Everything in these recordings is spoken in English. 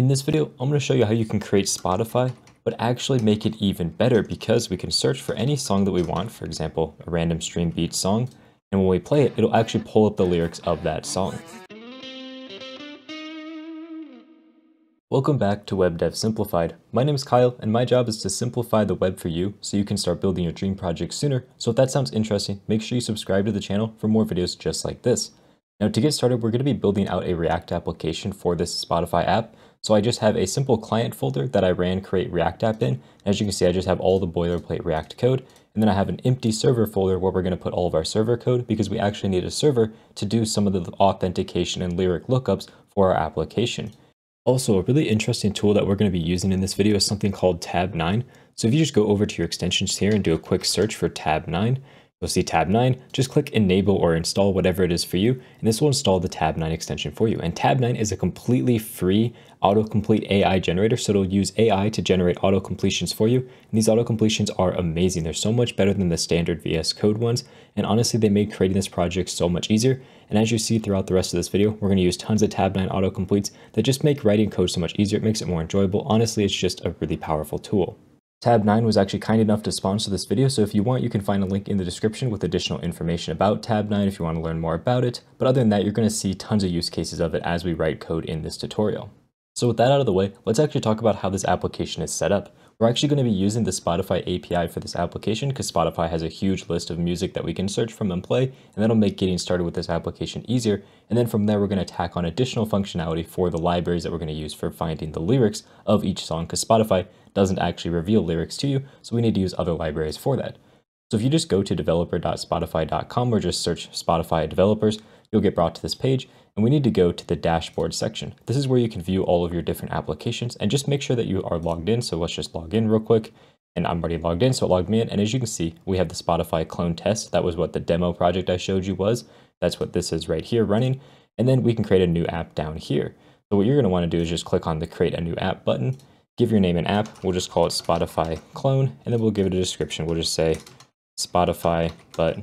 In this video, I'm going to show you how you can create Spotify, but actually make it even better because we can search for any song that we want, for example, a random stream beat song, and when we play it, it'll actually pull up the lyrics of that song. Welcome back to Web Dev Simplified. My name is Kyle, and my job is to simplify the web for you so you can start building your dream project sooner. So if that sounds interesting, make sure you subscribe to the channel for more videos just like this. Now to get started, we're going to be building out a React application for this Spotify app. So I just have a simple client folder that I ran create React app in. As you can see, I just have all the boilerplate React code. And then I have an empty server folder where we're going to put all of our server code because we actually need a server to do some of the authentication and lyric lookups for our application. Also, a really interesting tool that we're going to be using in this video is something called Tabnine. So if you just go over to your extensions here and do a quick search for Tabnine, You'll see Tabnine, just click enable or install whatever it is for you, and this will install the Tabnine extension for you. And Tabnine is a completely free autocomplete AI generator, so it'll use AI to generate auto completions for you. And these auto completions are amazing. They're so much better than the standard VS Code ones, and honestly, they made creating this project so much easier. And as you see throughout the rest of this video, we're going to use tons of Tabnine autocompletes that just make writing code so much easier. It makes it more enjoyable. Honestly, it's just a really powerful tool. Tabnine was actually kind enough to sponsor this video, so if you want, you can find a link in the description with additional information about Tabnine if you want to learn more about it. But other than that, you're going to see tons of use cases of it as we write code in this tutorial. So with that out of the way, let's actually talk about how this application is set up. We're actually going to be using the Spotify API for this application because Spotify has a huge list of music that we can search from and play, and that'll make getting started with this application easier. And then from there, we're going to tack on additional functionality for the libraries that we're going to use for finding the lyrics of each song because Spotify doesn't actually reveal lyrics to you, so we need to use other libraries for that. So if you just go to developer.spotify.com or just search Spotify developers, you'll get brought to this page and we need to go to the dashboard section. This is where you can view all of your different applications and just make sure that you are logged in. So let's just log in real quick and I'm already logged in, so it logged me in. And as you can see, we have the Spotify clone test. That was what the demo project I showed you was. That's what this is right here running. And then we can create a new app down here. So what you're gonna wanna do is just click on the create a new app button, give your name an app. We'll just call it Spotify clone, and then we'll give it a description. We'll just say Spotify, but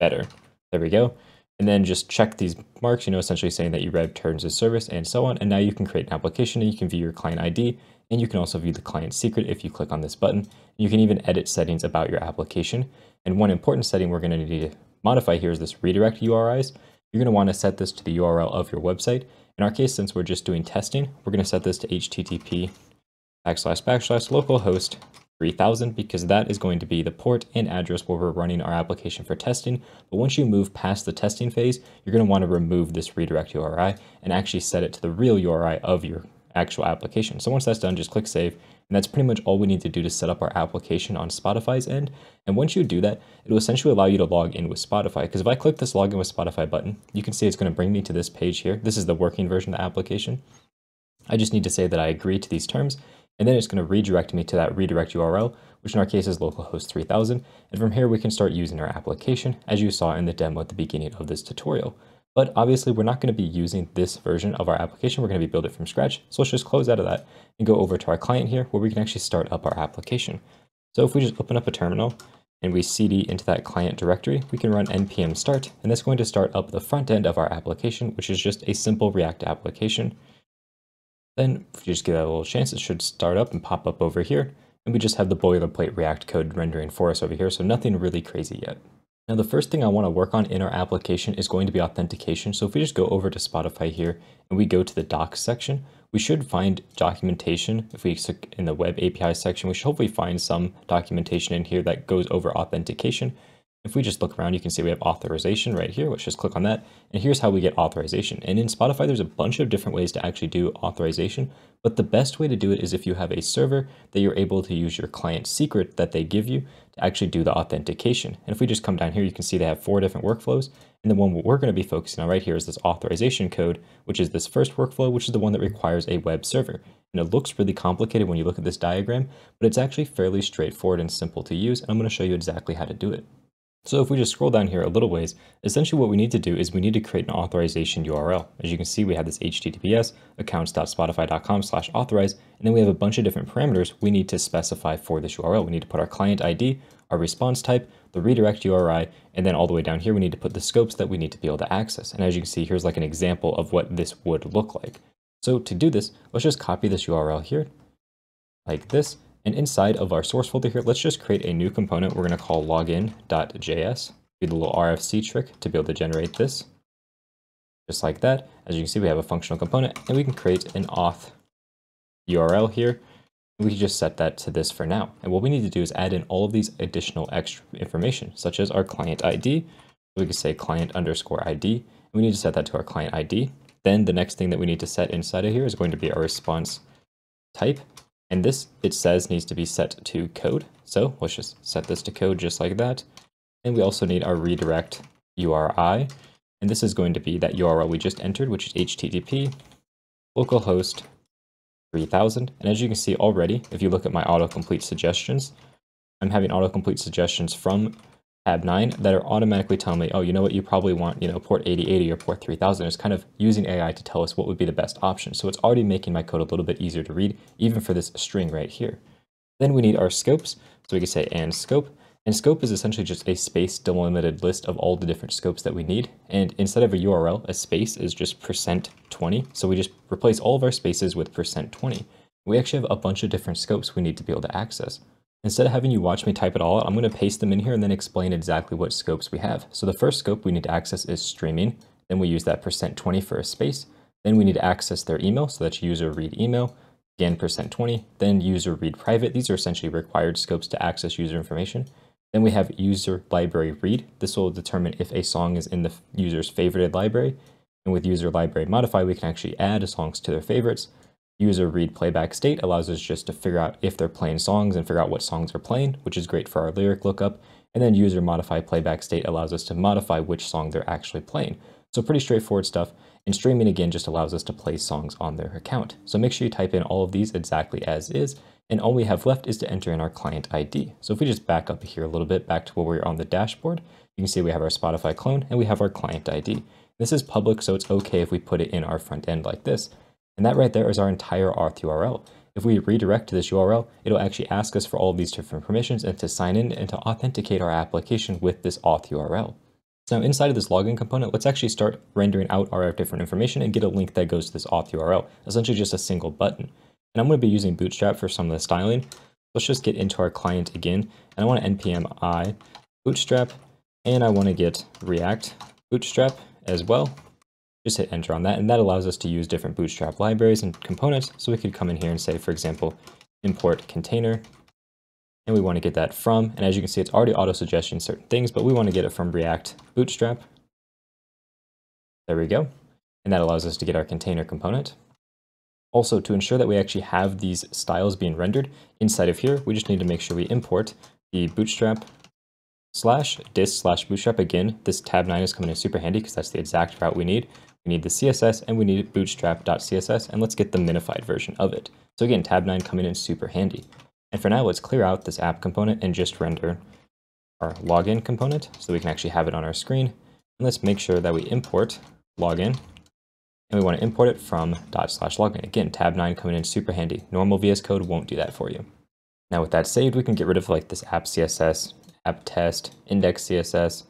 better. There we go and then just check these marks, you know, essentially saying that you read terms of service and so on. And now you can create an application and you can view your client ID and you can also view the client secret if you click on this button. You can even edit settings about your application. And one important setting we're going to need to modify here is this redirect URIs. You're going to want to set this to the URL of your website. In our case, since we're just doing testing, we're going to set this to HTTP backslash backslash localhost 3000 because that is going to be the port and address where we're running our application for testing. But once you move past the testing phase, you're going to want to remove this redirect URI and actually set it to the real URI of your actual application. So once that's done, just click save. And that's pretty much all we need to do to set up our application on Spotify's end. And once you do that, it will essentially allow you to log in with Spotify. Because if I click this login with Spotify button, you can see it's going to bring me to this page here. This is the working version of the application. I just need to say that I agree to these terms and then it's going to redirect me to that redirect URL, which in our case is localhost 3000. And from here, we can start using our application as you saw in the demo at the beginning of this tutorial. But obviously we're not going to be using this version of our application. We're going to be building it from scratch. So let's just close out of that and go over to our client here where we can actually start up our application. So if we just open up a terminal and we cd into that client directory, we can run npm start, and that's going to start up the front end of our application, which is just a simple React application. Then if you just give that a little chance, it should start up and pop up over here. And we just have the boilerplate React code rendering for us over here, so nothing really crazy yet. Now the first thing I want to work on in our application is going to be authentication. So if we just go over to Spotify here and we go to the docs section, we should find documentation. If we click in the web API section, we should hopefully find some documentation in here that goes over authentication. If we just look around, you can see we have authorization right here. Let's just click on that. And here's how we get authorization. And in Spotify, there's a bunch of different ways to actually do authorization. But the best way to do it is if you have a server that you're able to use your client secret that they give you to actually do the authentication. And if we just come down here, you can see they have four different workflows. And the one we're going to be focusing on right here is this authorization code, which is this first workflow, which is the one that requires a web server. And it looks really complicated when you look at this diagram, but it's actually fairly straightforward and simple to use. And I'm going to show you exactly how to do it. So if we just scroll down here a little ways, essentially what we need to do is we need to create an authorization URL. As you can see, we have this HTTPS accounts.spotify.com slash authorize, and then we have a bunch of different parameters we need to specify for this URL. We need to put our client ID, our response type, the redirect URI, and then all the way down here, we need to put the scopes that we need to be able to access. And as you can see, here's like an example of what this would look like. So to do this, let's just copy this URL here like this. And inside of our source folder here, let's just create a new component we're going to call login.js. Do the little RFC trick to be able to generate this. Just like that. As you can see, we have a functional component and we can create an auth URL here. We can just set that to this for now. And what we need to do is add in all of these additional extra information, such as our client ID. We can say client underscore ID. And We need to set that to our client ID. Then the next thing that we need to set inside of here is going to be our response type. And this, it says, needs to be set to code. So let's just set this to code just like that. And we also need our redirect URI. And this is going to be that URL we just entered, which is HTTP localhost 3000. And as you can see already, if you look at my autocomplete suggestions, I'm having autocomplete suggestions from Tabnine that are automatically telling me, oh, you know what, you probably want, you know, port 8080 or port 3000. It's kind of using AI to tell us what would be the best option. So it's already making my code a little bit easier to read, even for this string right here. Then we need our scopes. So we can say and scope. And scope is essentially just a space delimited list of all the different scopes that we need. And instead of a URL, a space is just percent 20. So we just replace all of our spaces with percent 20. We actually have a bunch of different scopes we need to be able to access. Instead of having you watch me type it all out, I'm going to paste them in here and then explain exactly what scopes we have. So the first scope we need to access is streaming. Then we use that percent 20 for a space. Then we need to access their email, so that's user read email. Again, percent 20. Then user read private. These are essentially required scopes to access user information. Then we have user library read. This will determine if a song is in the user's favorited library. And with user library modify, we can actually add songs to their favorites user read playback state allows us just to figure out if they're playing songs and figure out what songs are playing, which is great for our lyric lookup. And then user modify playback state allows us to modify which song they're actually playing. So pretty straightforward stuff. And streaming again just allows us to play songs on their account. So make sure you type in all of these exactly as is. And all we have left is to enter in our client ID. So if we just back up here a little bit back to where we're on the dashboard, you can see we have our Spotify clone and we have our client ID. This is public, so it's okay if we put it in our front end like this. And that right there is our entire auth URL. If we redirect to this URL, it'll actually ask us for all these different permissions and to sign in and to authenticate our application with this auth URL. So now inside of this login component, let's actually start rendering out our different information and get a link that goes to this auth URL, essentially just a single button. And I'm going to be using Bootstrap for some of the styling. Let's just get into our client again, and I want to npm i bootstrap, and I want to get react bootstrap as well. Just hit enter on that, and that allows us to use different Bootstrap libraries and components. So we could come in here and say, for example, import container, and we want to get that from, and as you can see, it's already auto-suggesting certain things, but we want to get it from React Bootstrap. There we go. And that allows us to get our container component. Also, to ensure that we actually have these styles being rendered inside of here, we just need to make sure we import the bootstrap slash dist slash bootstrap. Again, this Tabnine is coming in super handy because that's the exact route we need. We need the CSS and we need bootstrap.css and let's get the minified version of it. So again, Tabnine coming in super handy. And for now, let's clear out this app component and just render our login component so we can actually have it on our screen. And let's make sure that we import login and we want to import it from dot slash login. Again, Tabnine coming in super handy. Normal VS Code won't do that for you. Now with that saved, we can get rid of like this app CSS, app test, index CSS,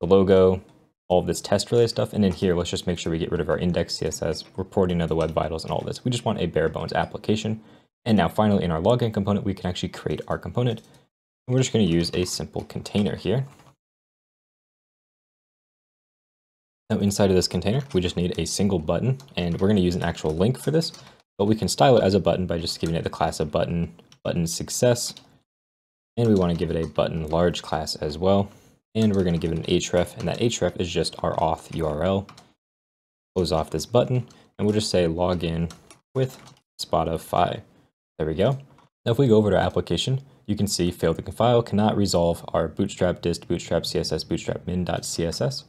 the logo, all of this test relay stuff. And in here, let's just make sure we get rid of our index CSS, reporting of the web vitals and all this. We just want a bare bones application. And now finally in our login component, we can actually create our component. And we're just going to use a simple container here. Now inside of this container, we just need a single button and we're going to use an actual link for this, but we can style it as a button by just giving it the class of button, button success. And we want to give it a button large class as well and we're going to give it an href, and that href is just our auth URL. Close off this button, and we'll just say login with Spotify. There we go. Now if we go over to our application, you can see failed to compile, cannot resolve our bootstrap dist bootstrap css bootstrap min.css.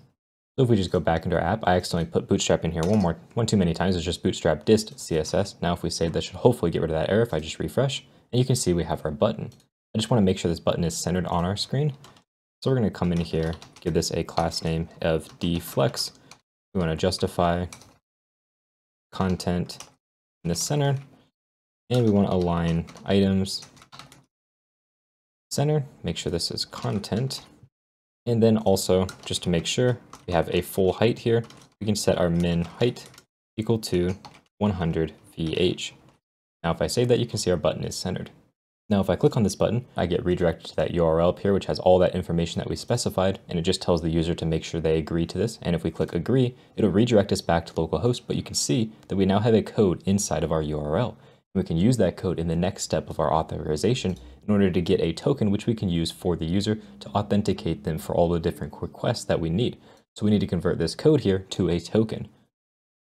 So if we just go back into our app, I accidentally put bootstrap in here one more, one too many times. It's just bootstrap dist css. Now if we save, that should hopefully get rid of that error if I just refresh. And you can see we have our button. I just want to make sure this button is centered on our screen. So we're going to come in here, give this a class name of dflex. We want to justify content in the center, and we want to align items center, make sure this is content. And then also, just to make sure we have a full height here, we can set our min height equal to 100 VH. Now if I save that, you can see our button is centered. Now if I click on this button, I get redirected to that URL up here, which has all that information that we specified, and it just tells the user to make sure they agree to this. And if we click agree, it'll redirect us back to localhost, but you can see that we now have a code inside of our URL. We can use that code in the next step of our authorization in order to get a token which we can use for the user to authenticate them for all the different requests that we need. So we need to convert this code here to a token.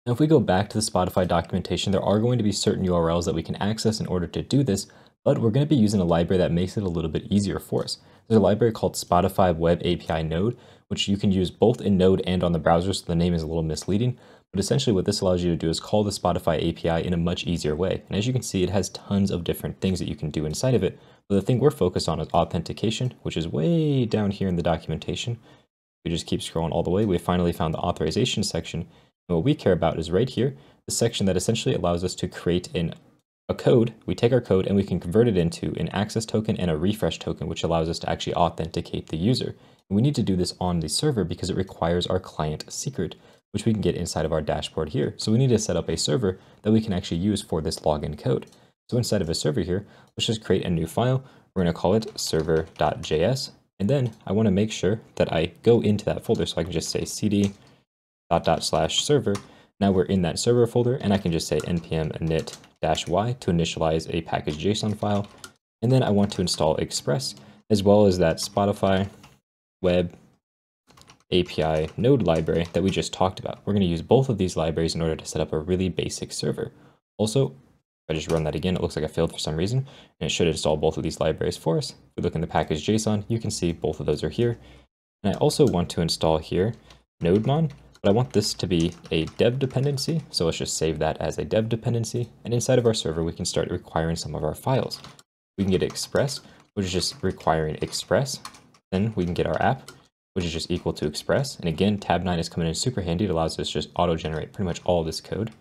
Now, if we go back to the Spotify documentation, there are going to be certain URLs that we can access in order to do this, but we're going to be using a library that makes it a little bit easier for us. There's a library called Spotify Web API Node, which you can use both in Node and on the browser, so the name is a little misleading. But essentially what this allows you to do is call the Spotify API in a much easier way. And as you can see, it has tons of different things that you can do inside of it. But the thing we're focused on is authentication, which is way down here in the documentation. We just keep scrolling all the way. We finally found the authorization section. And what we care about is right here, the section that essentially allows us to create an a code, we take our code and we can convert it into an access token and a refresh token, which allows us to actually authenticate the user. We need to do this on the server because it requires our client secret, which we can get inside of our dashboard here. So we need to set up a server that we can actually use for this login code. So inside of a server here, let's just create a new file. We're going to call it server.js. And then I want to make sure that I go into that folder. So I can just say cd dot dot slash server. Now we're in that server folder and I can just say npm init y to initialize a package JSON file. And then I want to install Express as well as that Spotify web API node library that we just talked about. We're going to use both of these libraries in order to set up a really basic server. Also, if I just run that again, it looks like I failed for some reason, and it should install both of these libraries for us. If we look in the package JSON, you can see both of those are here. And I also want to install here NodeMon, but I want this to be a dev dependency. So let's just save that as a dev dependency. And inside of our server, we can start requiring some of our files. We can get Express, which is just requiring Express. Then we can get our app, which is just equal to Express. And again, Tabnine is coming in super handy. It allows us to just auto-generate pretty much all this code.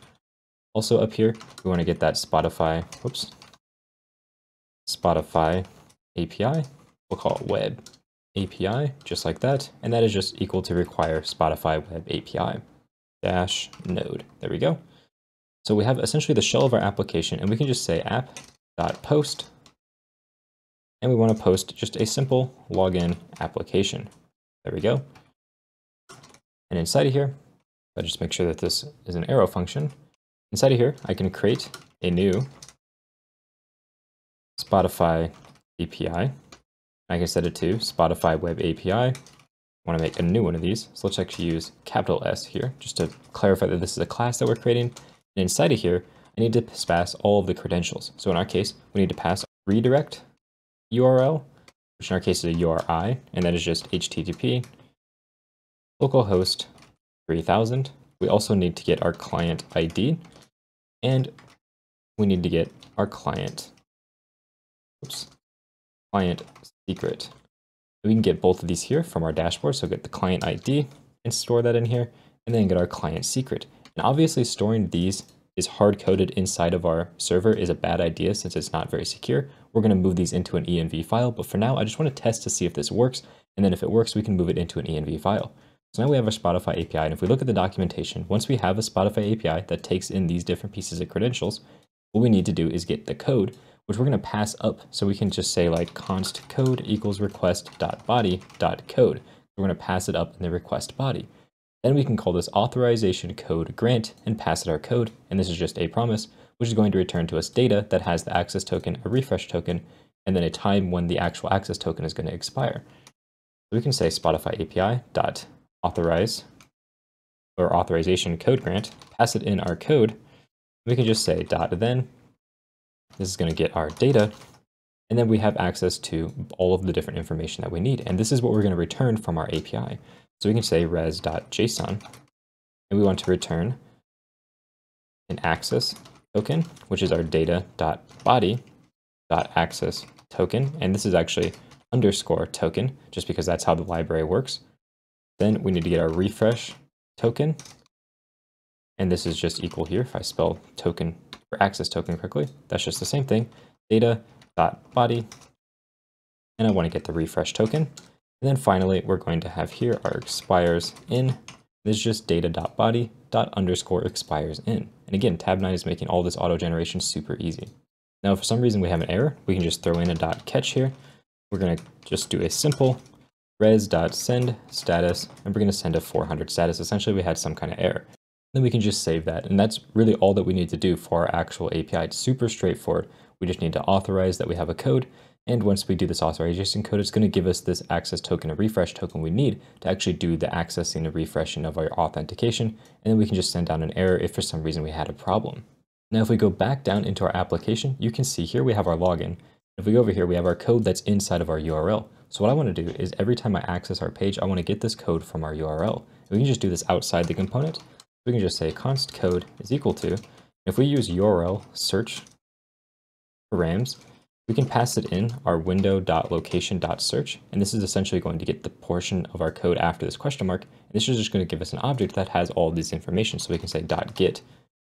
Also up here, we want to get that Spotify, whoops, Spotify API. We'll call it web API, just like that. And that is just equal to require Spotify web API dash node. There we go. So we have essentially the shell of our application and we can just say app.post and we want to post just a simple login application. There we go. And inside of here, I just make sure that this is an arrow function. Inside of here, I can create a new Spotify API I can set it to Spotify Web API. I want to make a new one of these. So let's actually use capital S here, just to clarify that this is a class that we're creating. And inside of here, I need to pass all of the credentials. So in our case, we need to pass redirect URL, which in our case is a URI, and that is just HTTP localhost 3000. We also need to get our client ID, and we need to get our client, oops, client secret. We can get both of these here from our dashboard. So get the client ID and store that in here, and then get our client secret. And obviously storing these is hard coded inside of our server is a bad idea since it's not very secure. We're going to move these into an env file, but for now, I just want to test to see if this works. And then if it works, we can move it into an env file. So now we have our Spotify API. And if we look at the documentation, once we have a Spotify API that takes in these different pieces of credentials, what we need to do is get the code which we're going to pass up. So we can just say like const code equals request dot body dot code. We're going to pass it up in the request body. Then we can call this authorization code grant and pass it our code. And this is just a promise, which is going to return to us data that has the access token, a refresh token, and then a time when the actual access token is going to expire. So we can say Spotify API dot authorize or authorization code grant, pass it in our code. We can just say dot then this is going to get our data, and then we have access to all of the different information that we need. And this is what we're going to return from our API. So we can say res.json, and we want to return an access token, which is our data.body.access token. And this is actually underscore token, just because that's how the library works. Then we need to get our refresh token. And this is just equal here if I spell token for access token correctly. That's just the same thing, data dot body, and I want to get the refresh token. And then finally, we're going to have here our expires in, This is just data.body dot underscore expires in. And again, Tabnine is making all this auto generation super easy. Now, if for some reason we have an error, we can just throw in a dot catch here. We're going to just do a simple res.send status, and we're going to send a 400 status. Essentially, we had some kind of error. Then we can just save that. And that's really all that we need to do for our actual API. It's super straightforward. We just need to authorize that we have a code. And once we do this authorization code, it's going to give us this access token and refresh token we need to actually do the accessing and refreshing of our authentication. And then we can just send down an error if for some reason we had a problem. Now, if we go back down into our application, you can see here we have our login. If we go over here, we have our code that's inside of our URL. So what I want to do is every time I access our page, I want to get this code from our URL. We can just do this outside the component. We can just say const code is equal to, if we use URL search params, we can pass it in our window.location.search, and this is essentially going to get the portion of our code after this question mark. And this is just going to give us an object that has all this information. So we can say dot .get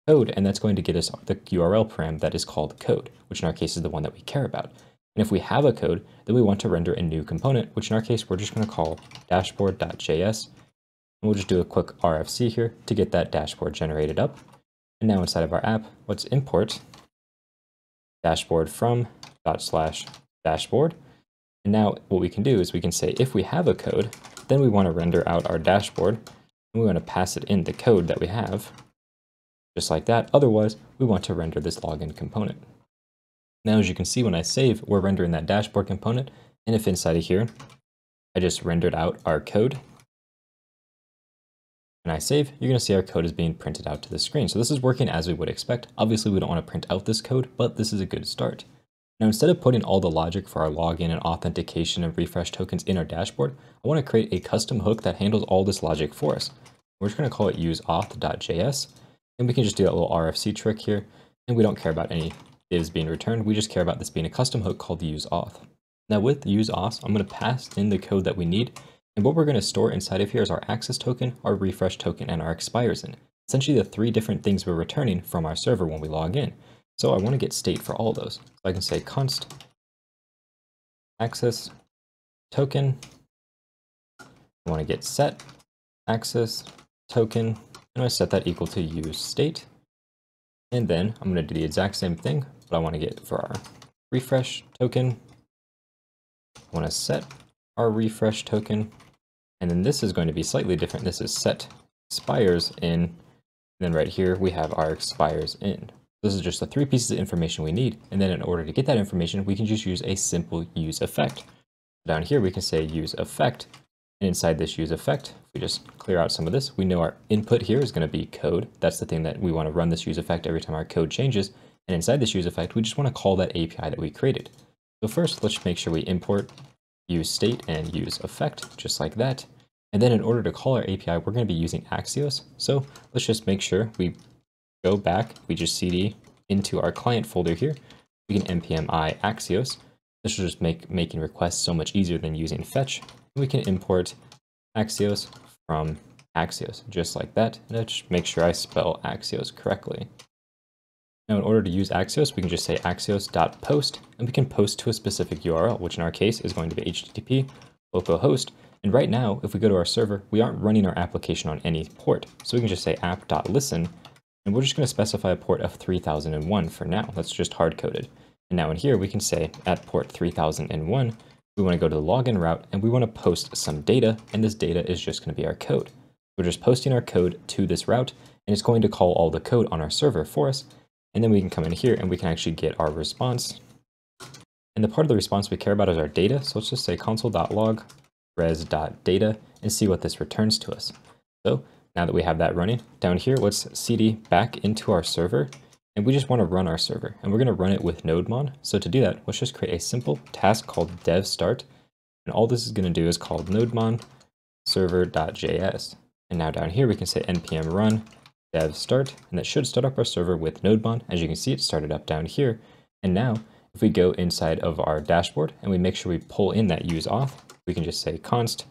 code, and that's going to get us the URL param that is called code, which in our case is the one that we care about. And if we have a code, then we want to render a new component, which in our case, we're just going to call dashboard.js. And we'll just do a quick RFC here to get that dashboard generated up. And now inside of our app, let's import dashboard from dot slash dashboard. And now what we can do is we can say if we have a code, then we want to render out our dashboard and we want to pass it in the code that we have just like that. Otherwise, we want to render this login component. Now, as you can see, when I save, we're rendering that dashboard component. And if inside of here, I just rendered out our code, and I save, you're going to see our code is being printed out to the screen. So this is working as we would expect. Obviously, we don't want to print out this code, but this is a good start. Now, instead of putting all the logic for our login and authentication and refresh tokens in our dashboard, I want to create a custom hook that handles all this logic for us. We're just going to call it useauth.js. And we can just do that little RFC trick here. And we don't care about any divs being returned. We just care about this being a custom hook called useauth. Now with useauth, I'm going to pass in the code that we need. And what we're going to store inside of here is our access token, our refresh token, and our expires in. Essentially the three different things we're returning from our server when we log in. So I want to get state for all those. So I can say const access token. I want to get set access token and I set that equal to use state. And then I'm going to do the exact same thing, but I want to get for our refresh token. I want to set our refresh token. And then this is going to be slightly different. This is set expires in. And then right here, we have our expires in. This is just the three pieces of information we need. And then in order to get that information, we can just use a simple use effect. Down here, we can say use effect and inside this use effect, if we just clear out some of this, we know our input here is going to be code. That's the thing that we want to run this use effect every time our code changes. And inside this use effect, we just want to call that API that we created. So first, let's make sure we import use state and use effect, just like that. And then in order to call our API, we're going to be using Axios. So let's just make sure we go back, we just cd into our client folder here. We can npm i Axios. This will just make making requests so much easier than using fetch we can import Axios from Axios, just like that. And let's make sure I spell Axios correctly. Now, in order to use Axios, we can just say axios.post, and we can post to a specific URL, which in our case is going to be HTTP localhost. And right now, if we go to our server, we aren't running our application on any port. So we can just say app.listen, and we're just going to specify a port of 3001 for now. That's just hard-coded. And now in here, we can say at port 3001, we want to go to the login route and we want to post some data and this data is just going to be our code. We're just posting our code to this route and it's going to call all the code on our server for us. And then we can come in here and we can actually get our response. And the part of the response we care about is our data. So let's just say console.log res.data and see what this returns to us. So now that we have that running down here, let's cd back into our server and we just want to run our server, and we're going to run it with NodeMon. So to do that, let's just create a simple task called dev start. And all this is going to do is called nodemon server.js. And now down here, we can say npm run dev start, and that should start up our server with NodeMon. As you can see, it started up down here. And now if we go inside of our dashboard and we make sure we pull in that use auth, we can just say const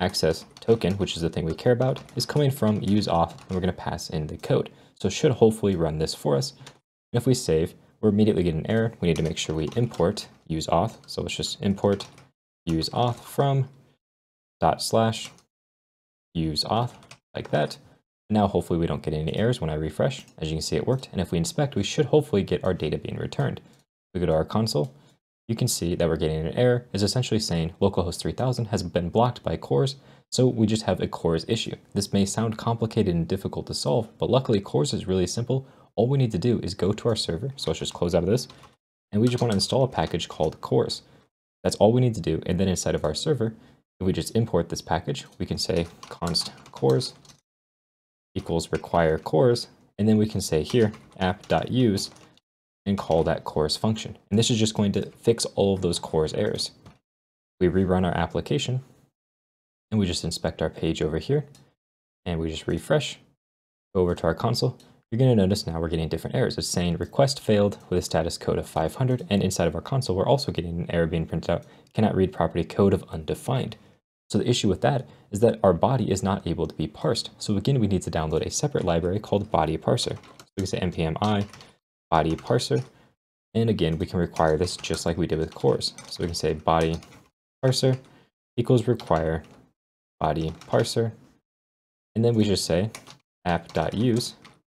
access token, which is the thing we care about, is coming from use auth, and we're going to pass in the code. So it should hopefully run this for us. And if we save, we're immediately getting an error. We need to make sure we import use auth. So let's just import use auth from dot slash use auth. like that. Now hopefully we don't get any errors when I refresh. As you can see it worked. And if we inspect, we should hopefully get our data being returned. We go to our console. You can see that we're getting an error is essentially saying localhost 3000 has been blocked by CORS. So we just have a CORS issue. This may sound complicated and difficult to solve, but luckily CORS is really simple. All we need to do is go to our server. So let's just close out of this. And we just want to install a package called CORS. That's all we need to do. And then inside of our server, if we just import this package, we can say const CORS equals require CORS, and then we can say here app.use and call that CORS function. And this is just going to fix all of those CORS errors. We rerun our application and we just inspect our page over here and we just refresh, over to our console. You're going to notice now we're getting different errors. It's saying request failed with a status code of 500 and inside of our console we're also getting an error being printed out, cannot read property code of undefined. So the issue with that is that our body is not able to be parsed. So again, we need to download a separate library called body parser. So we can say npm i body parser. And again, we can require this just like we did with CORS. So we can say body parser equals require body parser. And then we just say app.use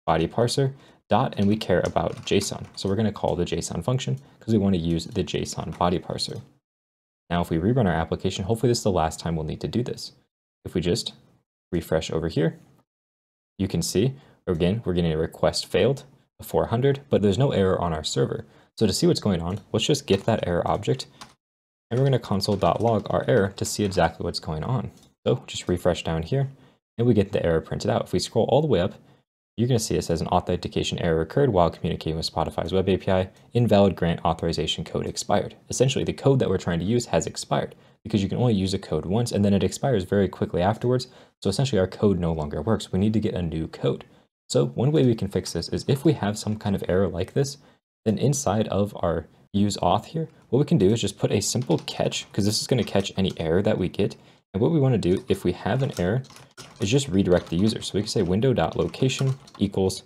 body parser dot, and we care about JSON. So we're going to call the JSON function because we want to use the JSON body parser. Now, if we rerun our application, hopefully this is the last time we'll need to do this. If we just refresh over here, you can see, again, we're getting a request failed of 400, but there's no error on our server. So to see what's going on, let's just get that error object, and we're going to console.log our error to see exactly what's going on. So just refresh down here, and we get the error printed out. If we scroll all the way up, you're going to see it says an authentication error occurred while communicating with Spotify's web API. Invalid grant authorization code expired. Essentially, the code that we're trying to use has expired because you can only use a code once and then it expires very quickly afterwards. So essentially, our code no longer works. We need to get a new code. So one way we can fix this is if we have some kind of error like this, then inside of our use auth here, what we can do is just put a simple catch because this is going to catch any error that we get and what we want to do, if we have an error, is just redirect the user. So we can say window.location equals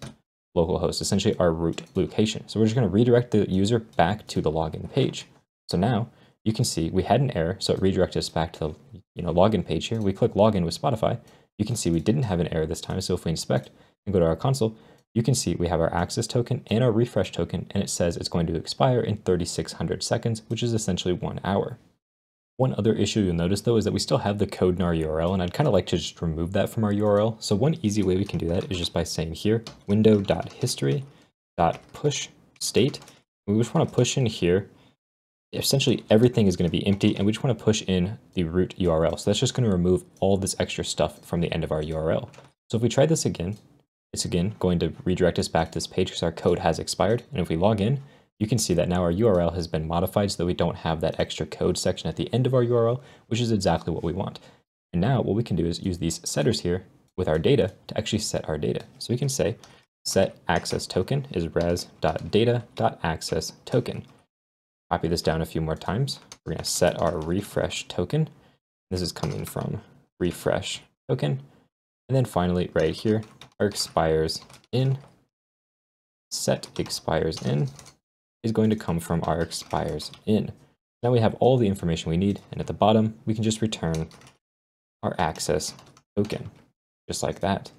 localhost, essentially our root location. So we're just going to redirect the user back to the login page. So now you can see we had an error, so it redirected us back to the you know, login page here. We click login with Spotify. You can see we didn't have an error this time. So if we inspect and go to our console, you can see we have our access token and our refresh token, and it says it's going to expire in 3600 seconds, which is essentially one hour. One other issue you'll notice though is that we still have the code in our URL and I'd kind of like to just remove that from our URL. So one easy way we can do that is just by saying here window.history.push state. We just want to push in here. Essentially everything is going to be empty and we just want to push in the root URL. So that's just going to remove all this extra stuff from the end of our URL. So if we try this again, it's again going to redirect us back to this page because our code has expired. And if we log in, you can see that now our URL has been modified so that we don't have that extra code section at the end of our URL, which is exactly what we want. And now what we can do is use these setters here with our data to actually set our data. So we can say set access token is res.data.access token. Copy this down a few more times. We're going to set our refresh token. This is coming from refresh token. And then finally, right here, our expires in set expires in is going to come from our expires in. Now we have all the information we need, and at the bottom, we can just return our access token, just like that.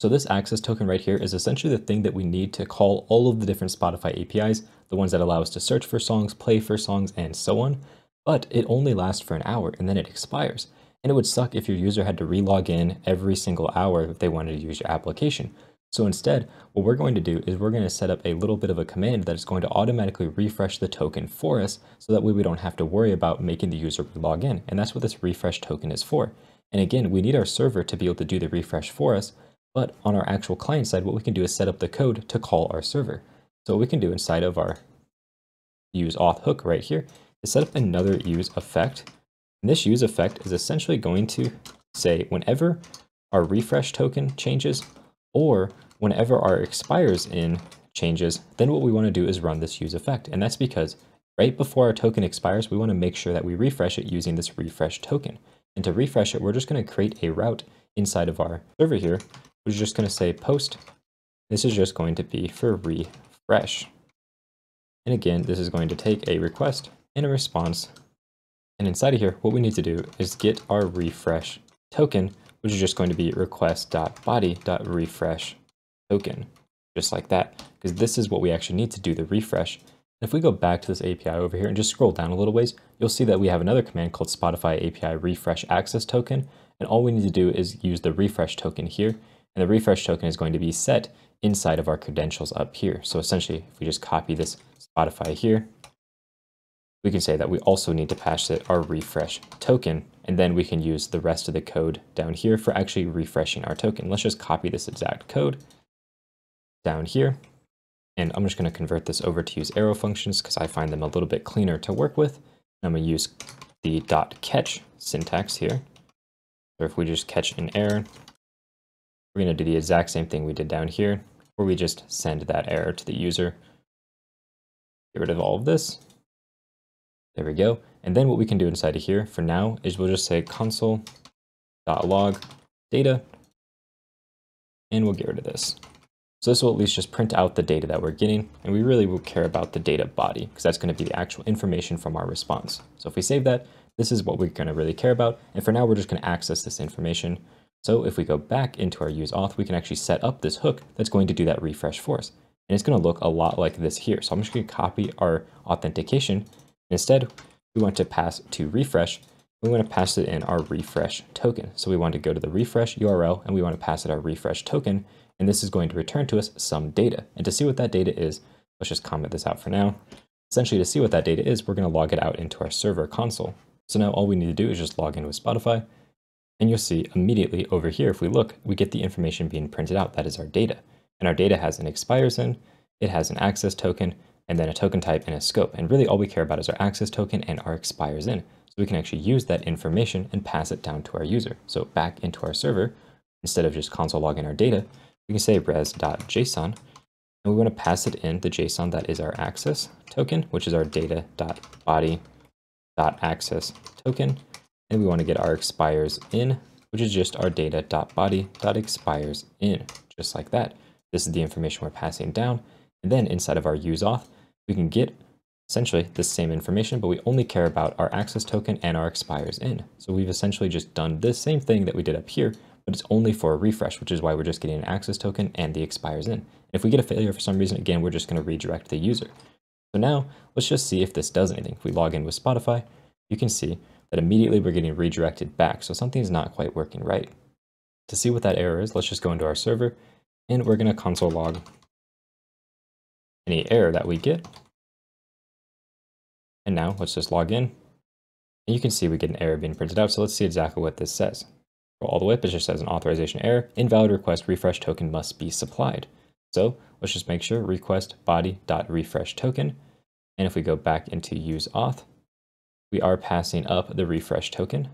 So this access token right here is essentially the thing that we need to call all of the different Spotify APIs, the ones that allow us to search for songs, play for songs, and so on. But it only lasts for an hour and then it expires. And it would suck if your user had to relog in every single hour if they wanted to use your application. So instead, what we're going to do is we're going to set up a little bit of a command that is going to automatically refresh the token for us so that way we don't have to worry about making the user log in. And that's what this refresh token is for. And again, we need our server to be able to do the refresh for us, but on our actual client side, what we can do is set up the code to call our server. So what we can do inside of our use auth hook right here is set up another use effect. And this use effect is essentially going to say whenever our refresh token changes, or whenever our expires in changes, then what we want to do is run this use effect. And that's because right before our token expires, we want to make sure that we refresh it using this refresh token. And to refresh it, we're just going to create a route inside of our server here, which is just going to say post. This is just going to be for refresh. And again, this is going to take a request and a response. And inside of here, what we need to do is get our refresh token which is just going to be request.body.refresh token, just like that, because this is what we actually need to do the refresh. If we go back to this API over here and just scroll down a little ways, you'll see that we have another command called Spotify API refresh access token. And all we need to do is use the refresh token here. And the refresh token is going to be set inside of our credentials up here. So essentially, if we just copy this Spotify here, we can say that we also need to pass it our refresh token, and then we can use the rest of the code down here for actually refreshing our token. Let's just copy this exact code down here, and I'm just going to convert this over to use arrow functions because I find them a little bit cleaner to work with. I'm going to use the dot catch syntax here. So if we just catch an error, we're going to do the exact same thing we did down here, where we just send that error to the user. Get rid of all of this. There we go. And then what we can do inside of here for now is we'll just say console.log data, and we'll get rid of this. So this will at least just print out the data that we're getting, and we really will care about the data body, because that's going to be the actual information from our response. So if we save that, this is what we're going to really care about, and for now we're just going to access this information. So if we go back into our use auth, we can actually set up this hook that's going to do that refresh for us. And it's going to look a lot like this here. So I'm just going to copy our authentication. Instead, we want to pass to refresh. We want to pass it in our refresh token. So we want to go to the refresh URL and we want to pass it our refresh token. And this is going to return to us some data. And to see what that data is, let's just comment this out for now. Essentially, to see what that data is, we're going to log it out into our server console. So now all we need to do is just log in with Spotify. And you'll see immediately over here, if we look, we get the information being printed out. That is our data. And our data has an expires in, it has an access token, and then a token type and a scope. And really all we care about is our access token and our expires in. So we can actually use that information and pass it down to our user. So back into our server, instead of just console logging our data, we can say res.json, and we want to pass it in the JSON that is our access token, which is our data.body.access token. And we want to get our expires in, which is just our data.body.expires in, just like that. This is the information we're passing down. And then inside of our useauth, we can get essentially the same information, but we only care about our access token and our expires in. So we've essentially just done the same thing that we did up here, but it's only for a refresh, which is why we're just getting an access token and the expires in. If we get a failure for some reason, again, we're just going to redirect the user. So now let's just see if this does anything. If we log in with Spotify, you can see that immediately we're getting redirected back. So something's not quite working right. To see what that error is, let's just go into our server and we're going to console log any error that we get. And now let's just log in. And you can see we get an error being printed out. So let's see exactly what this says all the way up, it just says an authorization error. Invalid request refresh token must be supplied. So let's just make sure request body dot refresh token. And if we go back into use auth, we are passing up the refresh token.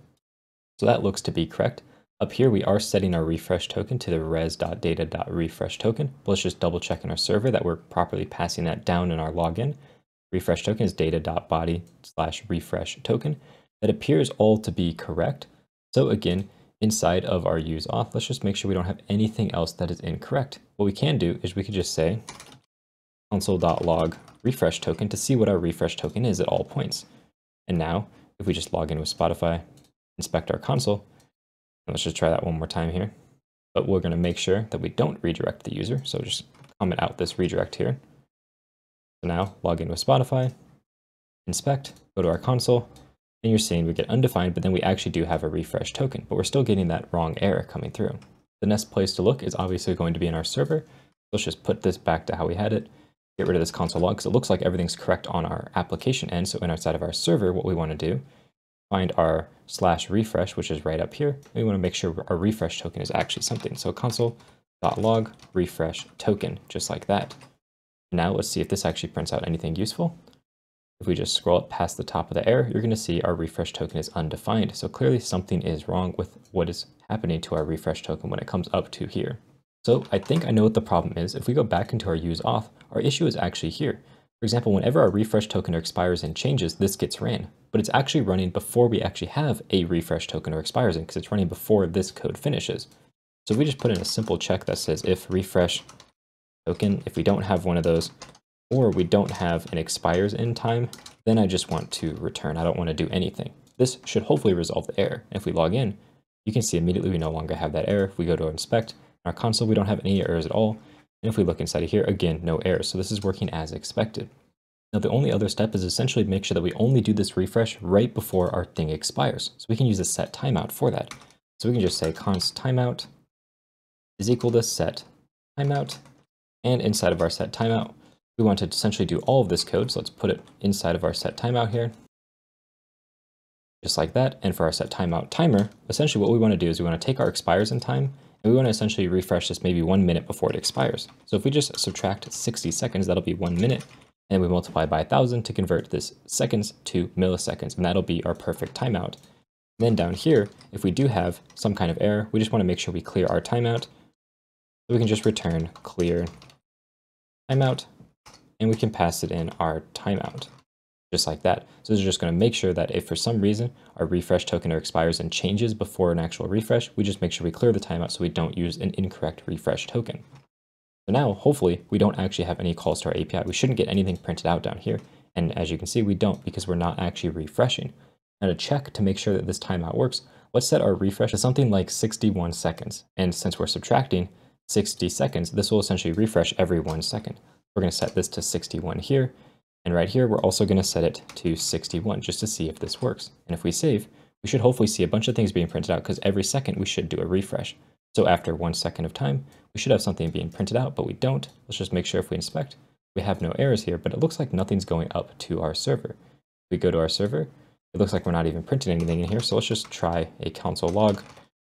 So that looks to be correct. Up here, we are setting our refresh token to the res.data.refresh token. Let's just double check in our server that we're properly passing that down in our login. Refresh token is data.body slash refresh token. That appears all to be correct. So again, inside of our use auth, let's just make sure we don't have anything else that is incorrect. What we can do is we could just say console.log refresh token to see what our refresh token is at all points. And now, if we just log in with Spotify, inspect our console, let's just try that one more time here. But we're going to make sure that we don't redirect the user. So just comment out this redirect here. So now log in with Spotify, inspect, go to our console, and you're seeing we get undefined, but then we actually do have a refresh token, but we're still getting that wrong error coming through. The next place to look is obviously going to be in our server. Let's just put this back to how we had it, get rid of this console log, because it looks like everything's correct on our application end. So inside of our server, what we want to do, find our slash refresh, which is right up here. We want to make sure our refresh token is actually something. So console.log refresh token, just like that. Now let's see if this actually prints out anything useful. If we just scroll up past the top of the error, you're going to see our refresh token is undefined. So clearly something is wrong with what is happening to our refresh token when it comes up to here. So I think I know what the problem is. If we go back into our use auth, our issue is actually here. For example, whenever our refresh token expires and changes, this gets ran, but it's actually running before we actually have a refresh token or expires in because it's running before this code finishes. So we just put in a simple check that says if refresh token, if we don't have one of those, or we don't have an expires in time, then I just want to return. I don't want to do anything. This should hopefully resolve the error. If we log in, you can see immediately we no longer have that error. If we go to inspect, in our console, we don't have any errors at all. And if we look inside of here, again, no errors. So this is working as expected. Now the only other step is essentially make sure that we only do this refresh right before our thing expires. So we can use a set timeout for that. So we can just say const timeout is equal to set timeout. And inside of our set timeout, we want to essentially do all of this code. So let's put it inside of our set timeout here. Just like that. And for our set timeout timer, essentially what we want to do is we want to take our expires in time and we want to essentially refresh this maybe one minute before it expires. So if we just subtract 60 seconds, that'll be one minute. And we multiply by 1,000 to convert this seconds to milliseconds. And that'll be our perfect timeout. Then down here, if we do have some kind of error, we just want to make sure we clear our timeout. So we can just return clear timeout, and we can pass it in our timeout, just like that. So this is just going to make sure that if for some reason our refresh token expires and changes before an actual refresh, we just make sure we clear the timeout so we don't use an incorrect refresh token. So now, hopefully, we don't actually have any calls to our API. We shouldn't get anything printed out down here. And as you can see, we don't because we're not actually refreshing. Now to check to make sure that this timeout works, let's set our refresh to something like 61 seconds. And since we're subtracting, 60 seconds, this will essentially refresh every one second. We're going to set this to 61 here. And right here, we're also going to set it to 61 just to see if this works. And if we save, we should hopefully see a bunch of things being printed out because every second we should do a refresh. So after one second of time, we should have something being printed out, but we don't. Let's just make sure if we inspect, we have no errors here, but it looks like nothing's going up to our server. If we go to our server, it looks like we're not even printing anything in here. So let's just try a console log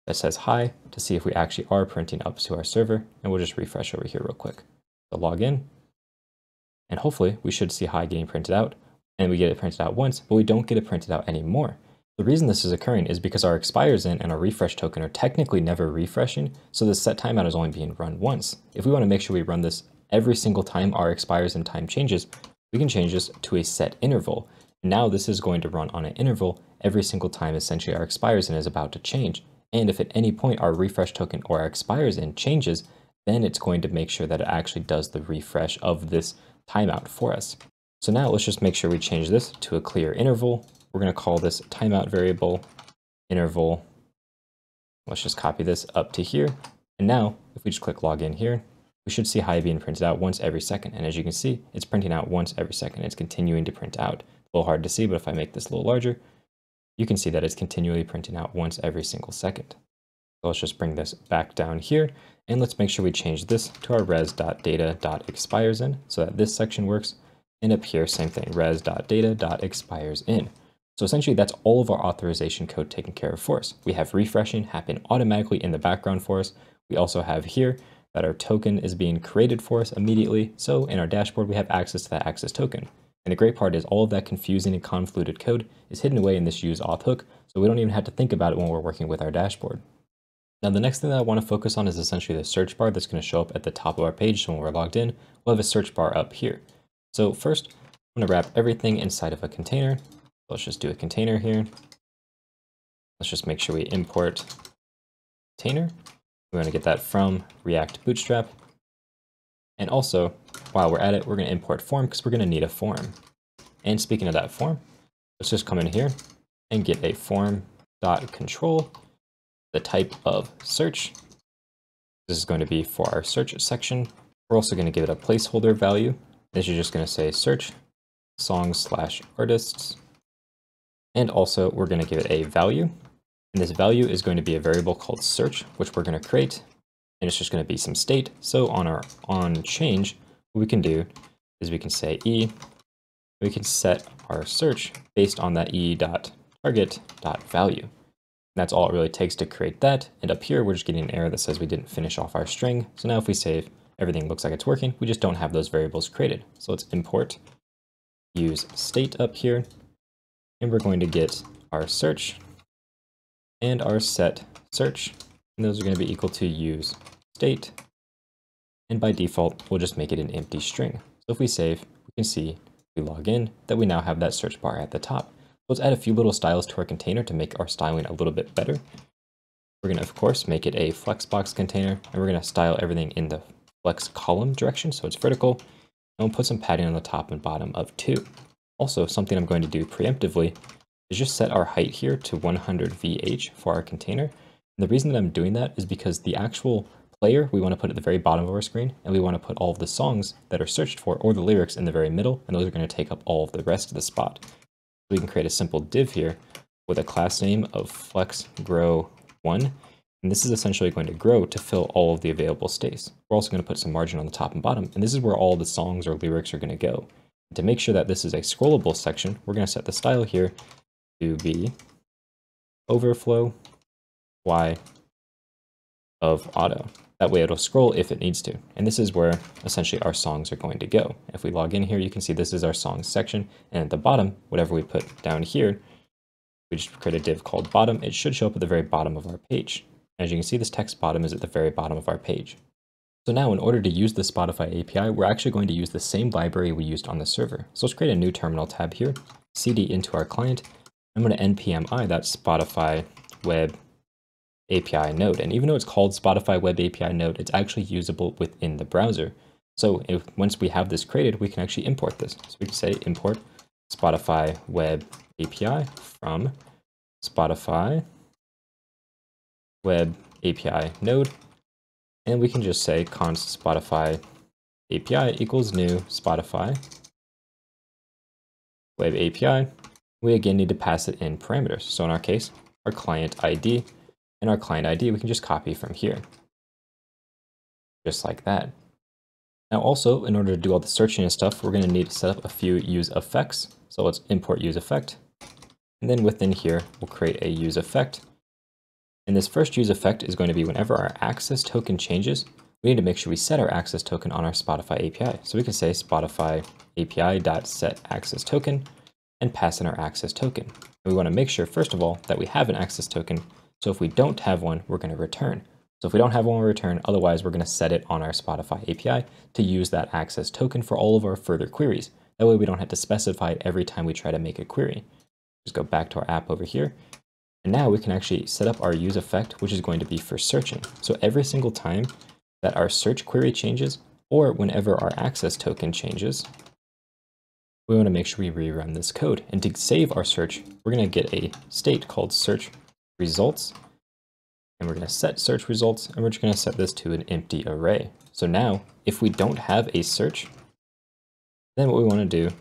that says hi to see if we actually are printing up to our server. And we'll just refresh over here real quick. So log in. And hopefully we should see hi getting printed out. And we get it printed out once, but we don't get it printed out anymore. The reason this is occurring is because our expires in and our refresh token are technically never refreshing, so the set timeout is only being run once. If we want to make sure we run this every single time our expires in time changes, we can change this to a set interval. Now this is going to run on an interval every single time essentially our expires in is about to change. And if at any point our refresh token or our expires in changes, then it's going to make sure that it actually does the refresh of this timeout for us. So now let's just make sure we change this to a clear interval. We're going to call this timeout variable interval. Let's just copy this up to here. And now if we just click login here, we should see hi being printed out once every second. And as you can see, it's printing out once every second. It's continuing to print out. A little hard to see, but if I make this a little larger, you can see that it's continually printing out once every single second. So let's just bring this back down here and let's make sure we change this to our res.data.expires in so that this section works. And up here, same thing, res.data.expires in. So essentially that's all of our authorization code taken care of for us. We have refreshing happen automatically in the background for us. We also have here that our token is being created for us immediately. So in our dashboard, we have access to that access token. And the great part is all of that confusing and convoluted code is hidden away in this use auth hook, so we don't even have to think about it when we're working with our dashboard. Now the next thing that I want to focus on is essentially the search bar that's going to show up at the top of our page. So when we're logged in, we'll have a search bar up here. So first, I'm going to wrap everything inside of a container. Let's just do a container here. Let's just make sure we import container. We're going to get that from React Bootstrap. And also, while we're at it, we're going to import form because we're going to need a form. And speaking of that form, let's just come in here and get a form dot control, the type of search. This is going to be for our search section. We're also going to give it a placeholder value. This is just going to say search songs slash artists. And also we're going to give it a value. And this value is going to be a variable called search, which we're going to create and it's just going to be some state. So on our on change, what we can do is we can say e, we can set our search based on that e dot target dot value. That's all it really takes to create that. And up here, we're just getting an error that says we didn't finish off our string. So now if we save, everything looks like it's working. We just don't have those variables created. So let's import, use state up here, and we're going to get our search and our set search and those are going to be equal to use state. And by default, we'll just make it an empty string. So if we save, we can see, we log in, that we now have that search bar at the top. Let's add a few little styles to our container to make our styling a little bit better. We're going to, of course, make it a flexbox container, and we're going to style everything in the flex column direction, so it's vertical, and we'll put some padding on the top and bottom of 2. Also, something I'm going to do preemptively is just set our height here to 100 VH for our container, And the reason that I'm doing that is because the actual player we want to put at the very bottom of our screen, and we want to put all of the songs that are searched for or the lyrics in the very middle, and those are going to take up all of the rest of the spot. We can create a simple div here with a class name of flex grow one, and this is essentially going to grow to fill all of the available space. We're also going to put some margin on the top and bottom, and this is where all the songs or lyrics are going to go. And to make sure that this is a scrollable section, we're going to set the style here to be overflow y of auto. That way it'll scroll if it needs to. And this is where essentially our songs are going to go. If we log in here, you can see this is our songs section. And at the bottom, whatever we put down here, we just create a div called bottom. It should show up at the very bottom of our page. As you can see, this text bottom is at the very bottom of our page. So now in order to use the Spotify API, we're actually going to use the same library we used on the server. So let's create a new terminal tab here, cd into our client. I'm going to npm i that Spotify web API node. And even though it's called Spotify Web API node, it's actually usable within the browser. So if once we have this created, we can actually import this. So we can say import Spotify Web API from Spotify Web API node. And we can just say const Spotify API equals new Spotify Web API. We again need to pass it in parameters. So in our case, our client ID and our client ID we can just copy from here. Just like that. Now also, in order to do all the searching and stuff, we're going to need to set up a few use effects. So let's import use effect. And then within here, we'll create a use effect. And this first use effect is going to be whenever our access token changes, we need to make sure we set our access token on our Spotify API. So we can say Spotify API.set access token and pass in our access token. And we want to make sure, first of all, that we have an access token so if we don't have one, we're going to return. So if we don't have one, we return. Otherwise, we're going to set it on our Spotify API to use that access token for all of our further queries. That way we don't have to specify it every time we try to make a query. Just go back to our app over here. And now we can actually set up our use effect, which is going to be for searching. So every single time that our search query changes, or whenever our access token changes, we want to make sure we rerun this code. And to save our search, we're going to get a state called search results. And we're going to set search results, and we're just going to set this to an empty array. So now, if we don't have a search, then what we want to do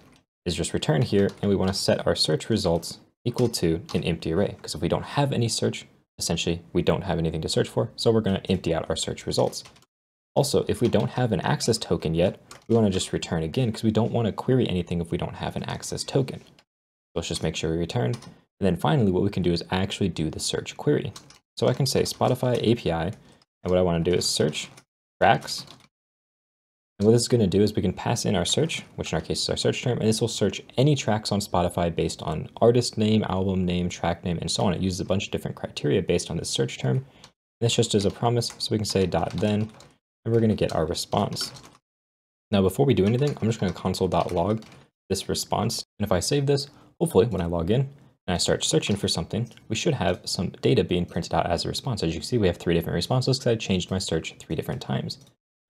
is just return here, and we want to set our search results equal to an empty array. Because if we don't have any search, essentially, we don't have anything to search for, so we're going to empty out our search results. Also, if we don't have an access token yet, we want to just return again because we don't want to query anything if we don't have an access token. So let's just make sure we return and then finally, what we can do is actually do the search query. So I can say Spotify API, and what I want to do is search tracks. And what this is going to do is we can pass in our search, which in our case is our search term, and this will search any tracks on Spotify based on artist name, album name, track name, and so on. It uses a bunch of different criteria based on this search term. And this just as a promise, so we can say dot then, and we're going to get our response. Now, before we do anything, I'm just going to console.log this response. And if I save this, hopefully when I log in, and I start searching for something, we should have some data being printed out as a response. As you can see, we have three different responses because I changed my search three different times.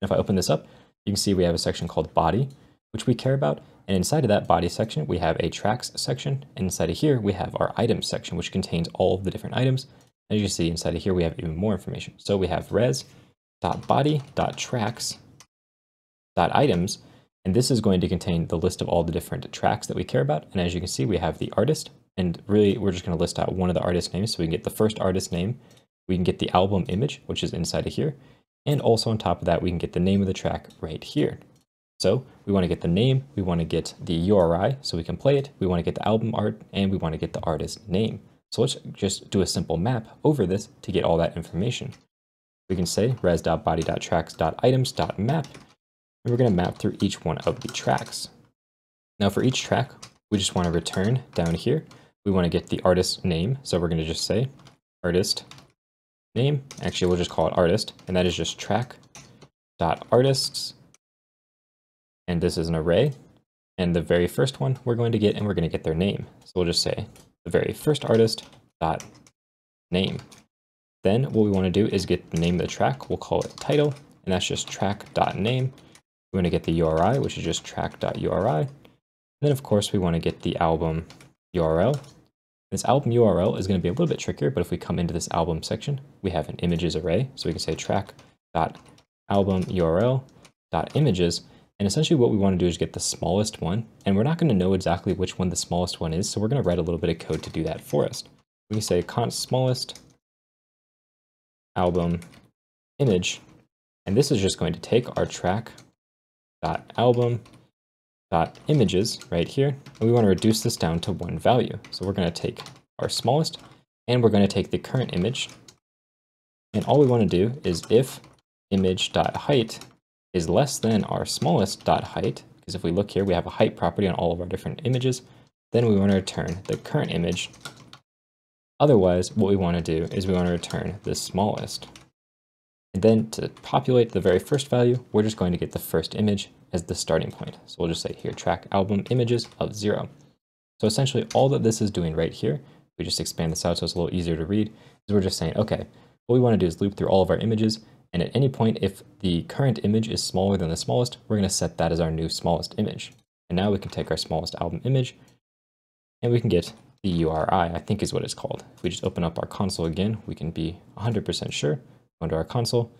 And if I open this up, you can see we have a section called body, which we care about. And inside of that body section, we have a tracks section. And inside of here, we have our items section, which contains all of the different items. As you can see inside of here, we have even more information. So we have res.body.tracks.items, and this is going to contain the list of all the different tracks that we care about. And as you can see, we have the artist, and really, we're just going to list out one of the artist names. So we can get the first artist name. We can get the album image, which is inside of here. And also on top of that, we can get the name of the track right here. So we want to get the name, we want to get the URI so we can play it, we want to get the album art, and we want to get the artist name. So let's just do a simple map over this to get all that information. We can say res.body.tracks.items.map, and we're going to map through each one of the tracks. Now for each track, we just want to return down here we want to get the artist name. So we're going to just say artist name. Actually, we'll just call it artist. And that is just track dot artists. And this is an array. And the very first one we're going to get, and we're going to get their name. So we'll just say the very first artist dot name. Then what we want to do is get the name of the track. We'll call it title, and that's just track dot name. We want to get the URI, which is just track dot URI. Then of course we want to get the album URL, This album URL is going to be a little bit trickier, but if we come into this album section, we have an images array. So we can say track dot album URL dot images. And essentially what we want to do is get the smallest one. And we're not going to know exactly which one the smallest one is. So we're going to write a little bit of code to do that for us. We say const smallest album image. And this is just going to take our track dot album dot images right here, and we want to reduce this down to one value. So we're going to take our smallest, and we're going to take the current image, and all we want to do is if image dot height is less than our smallest dot height, because if we look here, we have a height property on all of our different images, then we want to return the current image. Otherwise, what we want to do is we want to return the smallest. And then to populate the very first value, we're just going to get the first image as the starting point. So we'll just say here, track album images of zero. So essentially all that this is doing right here, we just expand this out so it's a little easier to read, is we're just saying, okay, what we want to do is loop through all of our images, and at any point, if the current image is smaller than the smallest, we're going to set that as our new smallest image. And now we can take our smallest album image, and we can get the URI, I think is what it's called. If we just open up our console again, we can be 100% sure. Go into our console,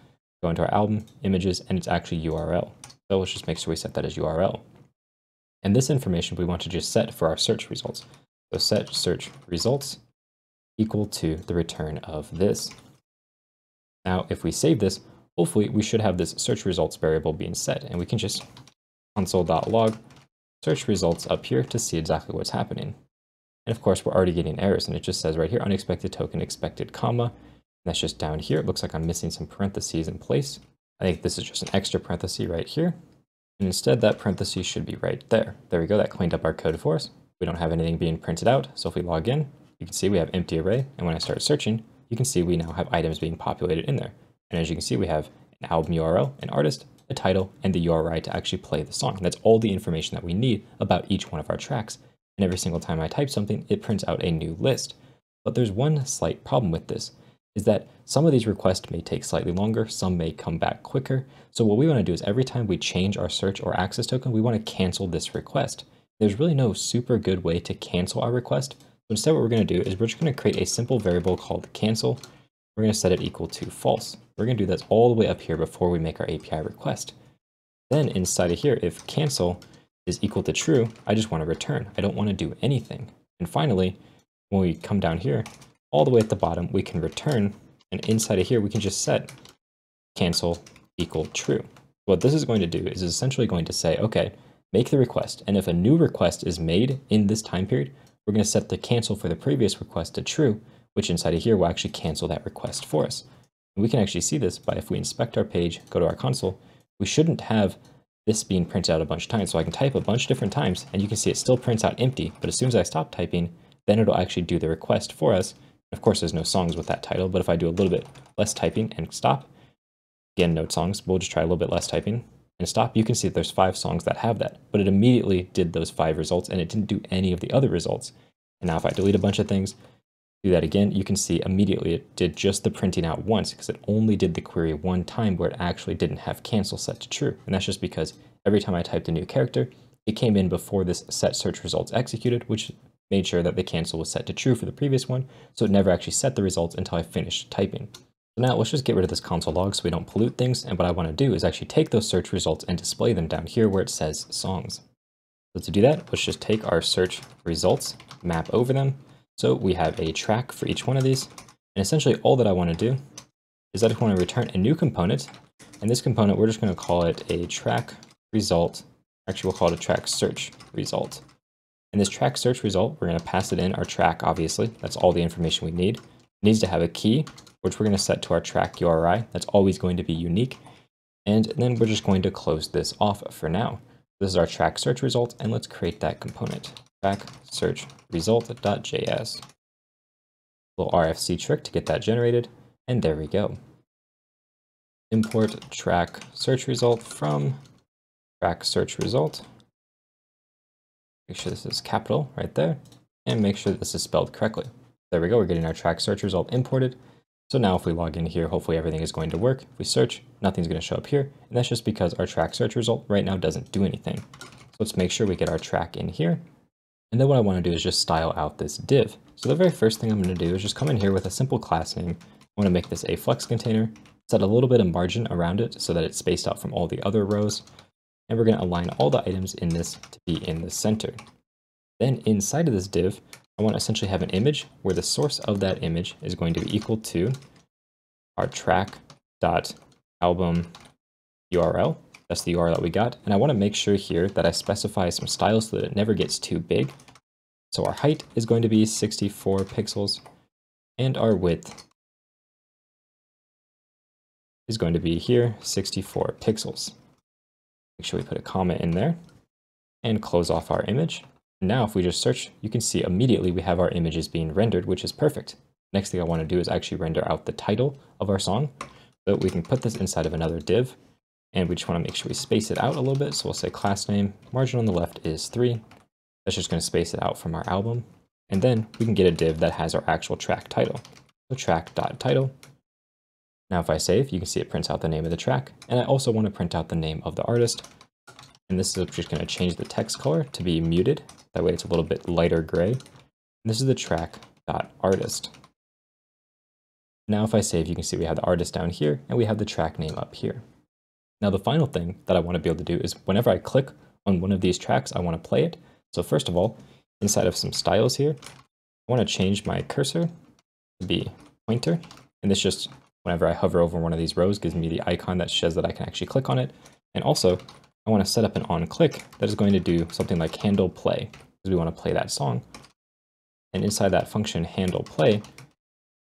go into our album, images, and it's actually URL. So let's just make sure we set that as URL. And this information we want to just set for our search results. So set search results equal to the return of this. Now, if we save this, hopefully we should have this search results variable being set, and we can just console.log search results up here to see exactly what's happening. And of course, we're already getting errors, and it just says right here, unexpected token expected comma. And that's just down here. It looks like I'm missing some parentheses in place. I think this is just an extra parenthesis right here. And instead, that parenthesis should be right there. There we go, that cleaned up our code for us. We don't have anything being printed out, so if we log in, you can see we have empty array, and when I start searching, you can see we now have items being populated in there. And as you can see, we have an album URL, an artist, a title, and the URI to actually play the song. That's all the information that we need about each one of our tracks. And every single time I type something, it prints out a new list. But there's one slight problem with this, is that some of these requests may take slightly longer, some may come back quicker. So what we want to do is every time we change our search or access token, we want to cancel this request. There's really no super good way to cancel our request. So instead what we're going to do is we're just going to create a simple variable called cancel. We're going to set it equal to false. We're going to do this all the way up here before we make our API request. Then inside of here, if cancel is equal to true, I just want to return. I don't want to do anything. And finally, when we come down here, all the way at the bottom, we can return, and inside of here, we can just set cancel equal true. What this is going to do is essentially going to say, okay, make the request, and if a new request is made in this time period, we're going to set the cancel for the previous request to true, which inside of here will actually cancel that request for us. And we can actually see this by if we inspect our page, go to our console, we shouldn't have this being printed out a bunch of times. So I can type a bunch of different times, and you can see it still prints out empty, but as soon as I stop typing, then it'll actually do the request for us, of course, there's no songs with that title, but if I do a little bit less typing and stop, again, note songs, we'll just try a little bit less typing and stop, you can see that there's five songs that have that, but it immediately did those five results and it didn't do any of the other results. And now if I delete a bunch of things, do that again, you can see immediately it did just the printing out once because it only did the query one time where it actually didn't have cancel set to true. And that's just because every time I typed a new character, it came in before this set search results executed, which made sure that the cancel was set to true for the previous one, so it never actually set the results until I finished typing. So now let's just get rid of this console log so we don't pollute things, and what I want to do is actually take those search results and display them down here where it says songs. So to do that, let's just take our search results, map over them. So we have a track for each one of these, and essentially all that I want to do is that I want to return a new component, and this component, we're just going to call it a track result, actually we'll call it a track search result. In this track search result, we're going to pass it in our track, obviously. That's all the information we need. It needs to have a key, which we're going to set to our track URI. That's always going to be unique. And then we're just going to close this off for now. This is our track search result, and let's create that component. Track search result.js. Little RFC trick to get that generated, and there we go. Import track search result from track search result. Make sure this is capital right there, and make sure this is spelled correctly. There we go, we're getting our track search result imported. So now if we log in here, hopefully everything is going to work. If we search, nothing's going to show up here, and that's just because our track search result right now doesn't do anything. So let's make sure we get our track in here. And then what I want to do is just style out this div. So the very first thing I'm going to do is just come in here with a simple class name. I want to make this a flex container, set a little bit of margin around it so that it's spaced out from all the other rows. And we're going to align all the items in this to be in the center. Then inside of this div, I want to essentially have an image where the source of that image is going to be equal to our track dot album URL. That's the URL that we got. And I want to make sure here that I specify some styles so that it never gets too big. So our height is going to be 64 pixels and our width is going to be here, 64 pixels. Make sure we put a comment in there and close off our image. Now, if we just search, you can see immediately we have our images being rendered, which is perfect. Next thing I want to do is actually render out the title of our song. So we can put this inside of another div, and we just want to make sure we space it out a little bit. So we'll say class name, margin on the left is 3. That's just going to space it out from our album. And then we can get a div that has our actual track title. So track.title. Now if I save, you can see it prints out the name of the track. And I also want to print out the name of the artist. And this is just going to change the text color to be muted. That way it's a little bit lighter gray. And this is the track.artist. Now if I save, you can see we have the artist down here and we have the track name up here. Now the final thing that I want to be able to do is whenever I click on one of these tracks, I want to play it. So first of all, inside of some styles here, I want to change my cursor to be pointer. And this just, whenever I hover over one of these rows, gives me the icon that says that I can actually click on it. And also, I want to set up an on click that is going to do something like handle play, because we want to play that song. And inside that function handle play,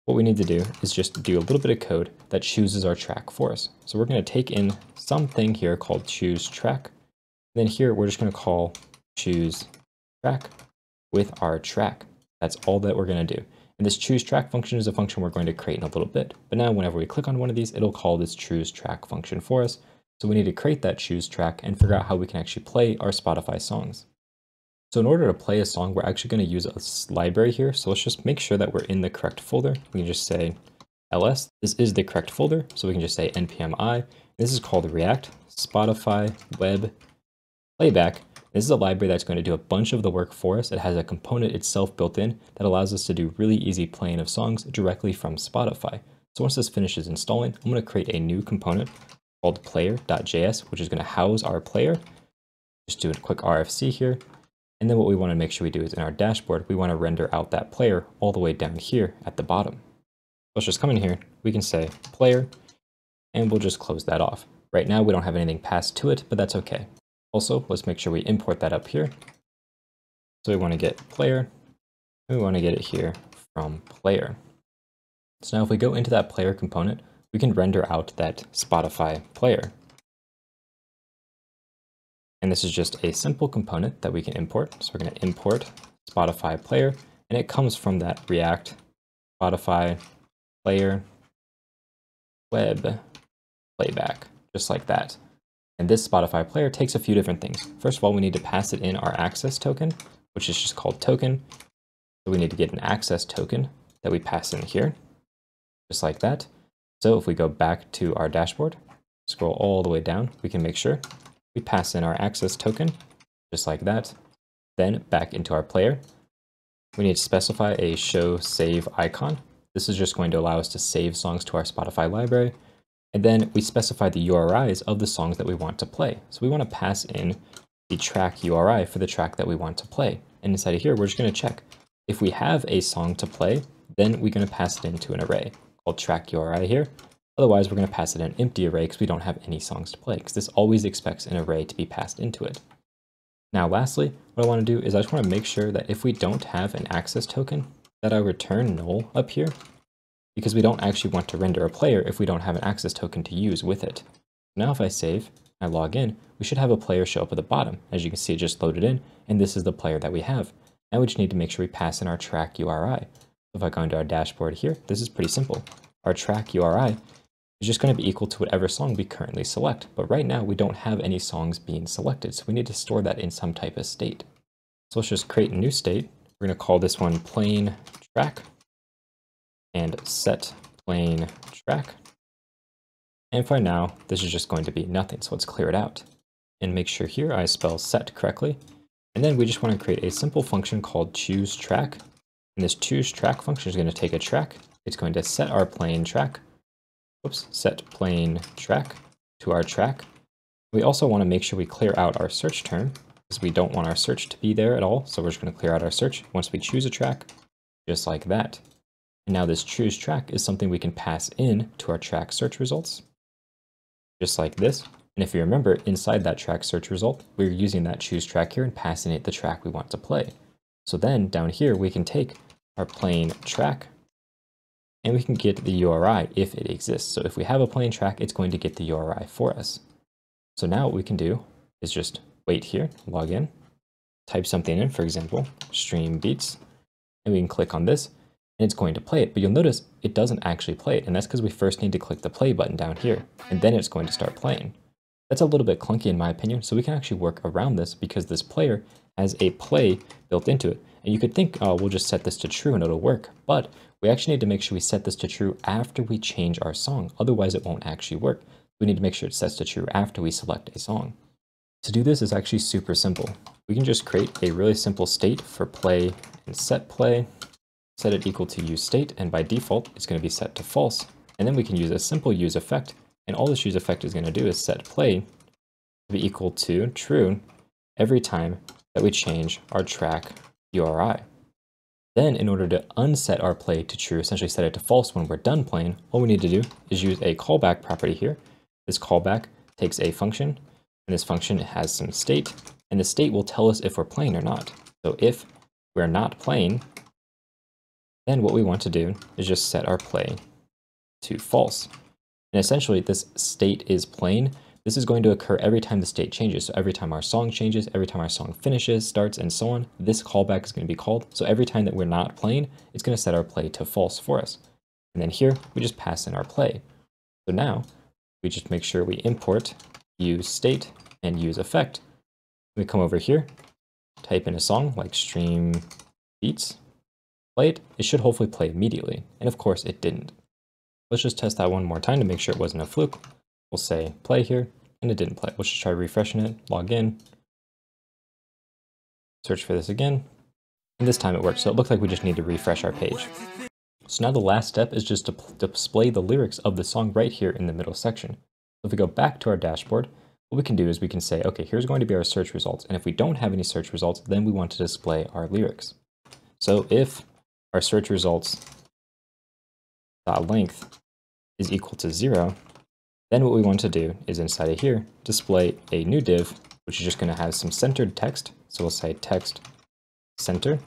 what we need to do is just do a little bit of code that chooses our track for us. So we're going to take in something here called choose track. then here we're just going to call choose track with our track. That's all that we're going to do. And this choose track function is a function we're going to create in a little bit. But now whenever we click on one of these, it'll call this choose track function for us. So we need to create that choose track and figure out how we can actually play our Spotify songs. So in order to play a song, we're actually going to use a library here. So let's just make sure that we're in the correct folder. We can just say ls. This is the correct folder. So we can just say npm i. This is called React Spotify Web Playback. This is a library that's going to do a bunch of the work for us. It has a component itself built in that allows us to do really easy playing of songs directly from Spotify. So once this finishes installing, I'm going to create a new component called player.js, which is going to house our player. Just do a quick RFC here. And then what we want to make sure we do is in our dashboard, we want to render out that player all the way down here at the bottom. Let's just come in here. We can say player, and we'll just close that off. Right now, we don't have anything passed to it, but that's okay. Also, let's make sure we import that up here. So we want to get player, we want to get it here from player. So now if we go into that player component, we can render out that Spotify player. And this is just a simple component that we can import. So we're going to import Spotify player, and it comes from that React Spotify player web playback, just like that. And this Spotify player takes a few different things. First of all, we need to pass it in our access token, which is just called token. So we need to get an access token that we pass in here, just like that. So if we go back to our dashboard, scroll all the way down, we can make sure we pass in our access token, just like that. Then back into our player, we need to specify a show save icon. This is just going to allow us to save songs to our Spotify library. And then we specify the URIs of the songs that we want to play. So we want to pass in the track URI for the track that we want to play. And inside of here, we're just going to check. If we have a song to play, then we're going to pass it into an array called track URI here. Otherwise, we're going to pass it an empty array because we don't have any songs to play, because this always expects an array to be passed into it. Now, lastly, what I want to do is I just want to make sure that if we don't have an access token, that I return null up here, because we don't actually want to render a player if we don't have an access token to use with it. Now, if I save, I log in, we should have a player show up at the bottom. As you can see, it just loaded in, and this is the player that we have. Now we just need to make sure we pass in our track URI. If I go into our dashboard here, this is pretty simple. Our track URI is just going to be equal to whatever song we currently select. But right now we don't have any songs being selected, so we need to store that in some type of state. So let's just create a new state. We're going to call this one playing track and set playing track. And for now, this is just going to be nothing, so let's clear it out. And make sure here I spell set correctly. And then we just want to create a simple function called choose track. And this choose track function is going to take a track. It's going to set our playing track. Oops, set playing track to our track. We also want to make sure we clear out our search term because we don't want our search to be there at all. So we're just going to clear out our search once we choose a track, just like that. And now this choose track is something we can pass in to our track search results, just like this. And if you remember, inside that track search result, we're using that choose track here and passing it the track we want to play. So then down here, we can take our playing track and we can get the URI if it exists. So if we have a playing track, it's going to get the URI for us. So now what we can do is just wait here, log in, type something in, for example, stream beats, and we can click on this and it's going to play it. But you'll notice it doesn't actually play it. And that's because we first need to click the play button down here and then it's going to start playing. That's a little bit clunky in my opinion, so we can actually work around this because this player has a play built into it. And you could think, oh, we'll just set this to true and it'll work. But we actually need to make sure we set this to true after we change our song. Otherwise, it won't actually work. We need to make sure it sets to true after we select a song. To do this is actually super simple. We can just create a really simple state for play and set play, set it equal to use state, and by default, it's going to be set to false. And then we can use a simple use effect and all this use effect is going to do is set play to be equal to true every time that we change our track URI. Then in order to unset our play to true, essentially set it to false when we're done playing, all we need to do is use a callback property here. This callback takes a function, and this function has some state, and the state will tell us if we're playing or not. So if we're not playing, then what we want to do is just set our play to false. And essentially this state is playing. This is going to occur every time the state changes. So every time our song changes, every time our song finishes, starts, and so on, this callback is going to be called. So every time that we're not playing, it's going to set our play to false for us. And then here, we just pass in our play. So now, we just make sure we import use state and use effect. We come over here, type in a song like stream beats, play it, it should hopefully play immediately. And of course it didn't. Let's just test that one more time to make sure it wasn't a fluke. We'll say play here, and it didn't play. Let's just try refreshing it, log in, search for this again, and this time it worked. So it looks like we just need to refresh our page. So now the last step is just to display the lyrics of the song right here in the middle section. If we go back to our dashboard, what we can do is we can say, okay, here's going to be our search results. And if we don't have any search results, then we want to display our lyrics. So if our search results dot length is equal to zero, then what we want to do is inside of here, display a new div, which is just going to have some centered text. So we'll say text center.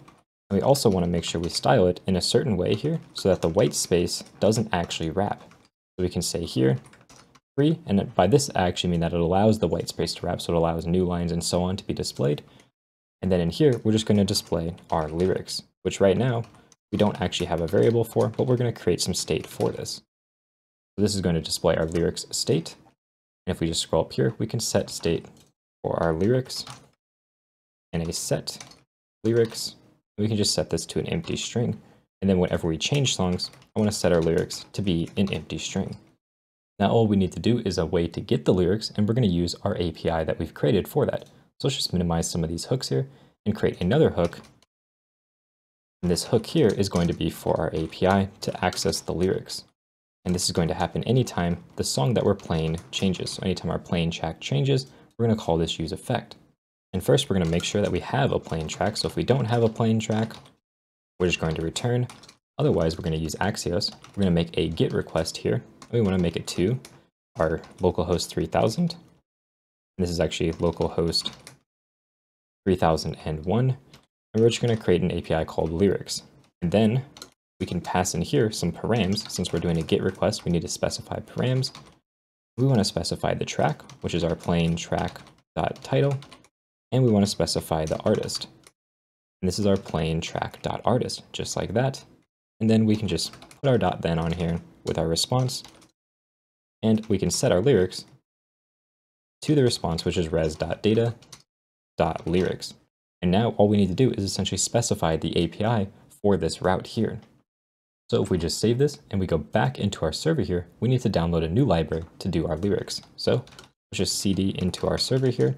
And we also want to make sure we style it in a certain way here so that the white space doesn't actually wrap. So we can say here, pre, and by this I actually mean that it allows the white space to wrap, so it allows new lines and so on to be displayed. And then in here, we're just going to display our lyrics, which right now we don't actually have a variable for, but we're going to create some state for this. So this is going to display our lyrics state. And if we just scroll up here, we can set state for our lyrics and a set lyrics. We can just set this to an empty string. And then whenever we change songs, I want to set our lyrics to be an empty string. Now all we need to do is a way to get the lyrics, and we're going to use our API that we've created for that. So let's just minimize some of these hooks here and create another hook and this hook here is going to be for our API to access the lyrics. And this is going to happen anytime the song that we're playing changes. So anytime our playing track changes, we're going to call this use effect. And first, we're going to make sure that we have a playing track. So if we don't have a playing track, we're just going to return. Otherwise, we're going to use Axios. We're going to make a GET request here. We want to make it to our localhost 3000. And this is actually localhost 3001 and we're just going to create an API called lyrics. And then we can pass in here some params. Since we're doing a GET request, we need to specify params. We want to specify the track, which is our playing track.title, and we want to specify the artist. And this is our playing track.artist, just like that. And then we can just put our dot then on here with our response, and we can set our lyrics to the response, which is res.data.lyrics. And now all we need to do is essentially specify the API for this route here. So if we just save this and we go back into our server here, we need to download a new library to do our lyrics. So let's just cd into our server here,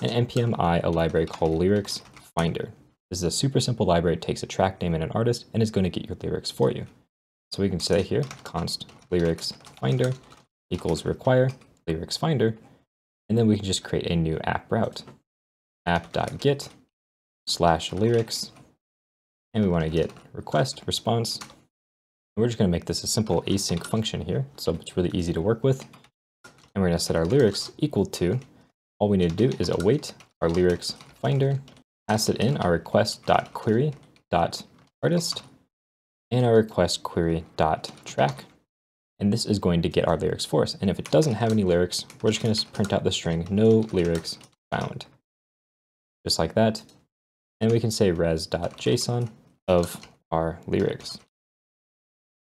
and npm i a library called lyrics finder. This is a super simple library. It takes a track name and an artist and is going to get your lyrics for you. So we can say here const lyrics finder equals require lyrics finder, and then we can just create a new app route. app.get slash lyrics, and we want to get request response. And we're just going to make this a simple async function here, so it's really easy to work with. And we're going to set our lyrics equal to, all we need to do is await our lyrics finder, pass it in our request.query.artist, and our request query.track. And this is going to get our lyrics for us. And if it doesn't have any lyrics, we're just going to print out the string no lyrics found. Just like that. And we can say res.json of our lyrics.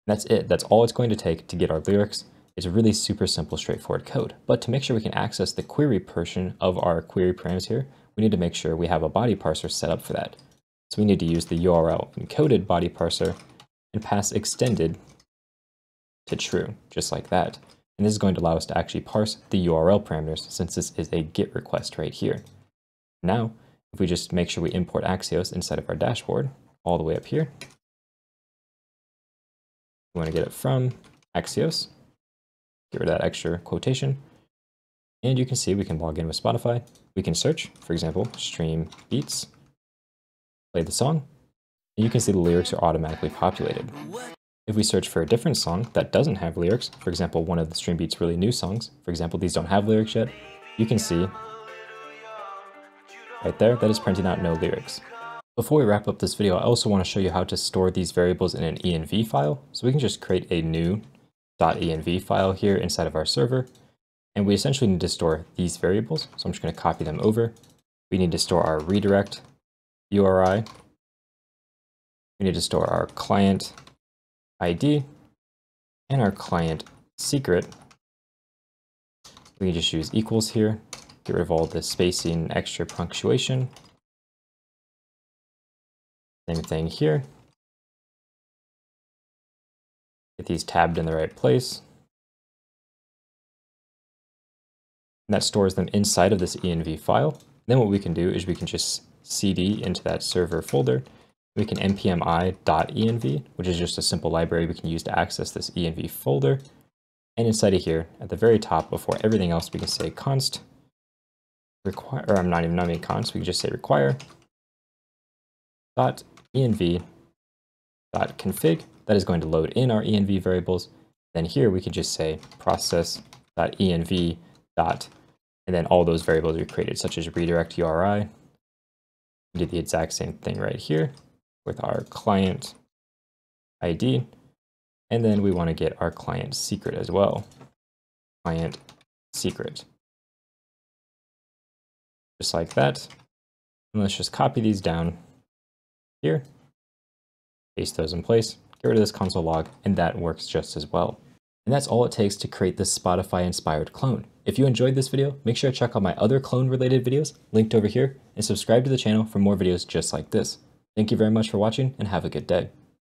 That's it. That's all it's going to take to get our lyrics. It's really super simple, straightforward code. But to make sure we can access the query portion of our query params here, we need to make sure we have a body parser set up for that. So we need to use the URL encoded body parser and pass extended to true, just like that. And this is going to allow us to actually parse the URL parameters since this is a GET request right here. Now, if we just make sure we import Axios inside of our dashboard, all the way up here, we want to get it from Axios, get rid of that extra quotation, and you can see we can log in with Spotify. We can search, for example, stream beats, play the song, and you can see the lyrics are automatically populated. If we search for a different song that doesn't have lyrics, for example, one of the Stream Beats really new songs, for example, these don't have lyrics yet, you can see right there that is printing out no lyrics. Before we wrap up this video, I also want to show you how to store these variables in an env file. So we can just create a new .env file here inside of our server, and we essentially need to store these variables. So I'm just going to copy them over. We need to store our redirect URI. We need to store our client ID and our client secret. We can just use equals here, get rid of all the spacing, extra punctuation. Same thing here. Get these tabbed in the right place. And that stores them inside of this env file. Then what we can do is we can just cd into that server folder we can npm i dotenv, which is just a simple library we can use to access this env folder. And inside of here, at the very top, before everything else, we can say const require, or I'm not even not const, we can just say require dot env dot config. That is going to load in our env variables. Then here we can just say process dot env dot, and then all those variables we created, such as redirect URI. We do the exact same thing right here with our client ID. And then we want to get our client secret as well. Client secret. Just like that. And let's just copy these down here. Paste those in place. Get rid of this console log, and that works just as well. And that's all it takes to create this Spotify inspired clone. If you enjoyed this video, make sure to check out my other clone related videos linked over here and subscribe to the channel for more videos just like this. Thank you very much for watching and have a good day.